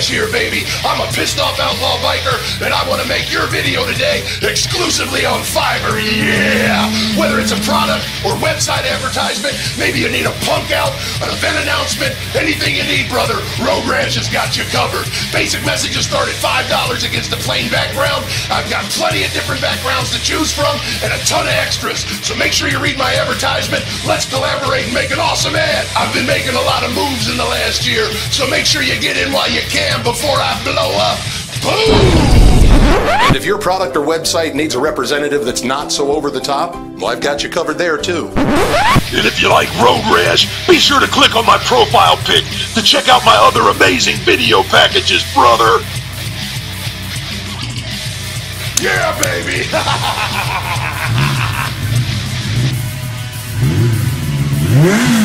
Here, baby. I'm a pissed off outlaw biker, and I want to make your video today exclusively on Fiverr. Yeah! Whether it's a product or website advertisement, maybe you need a punk out, an event announcement, anything you need, brother, Road Rash has got you covered. Basic messages start at $5 against a plain background. I've got plenty of different backgrounds to choose from and a ton of extras. So make sure you read my advertisement. Let's collaborate and make an awesome ad. I've been making a lot of moves in the last year, so make sure you get in while you can before I blow up. Boom! And if your product or website needs a representative that's not so over the top, well, I've got you covered there too. And if you like Road Rash, be sure to click on my profile pic to check out my other amazing video packages, brother. Yeah, baby!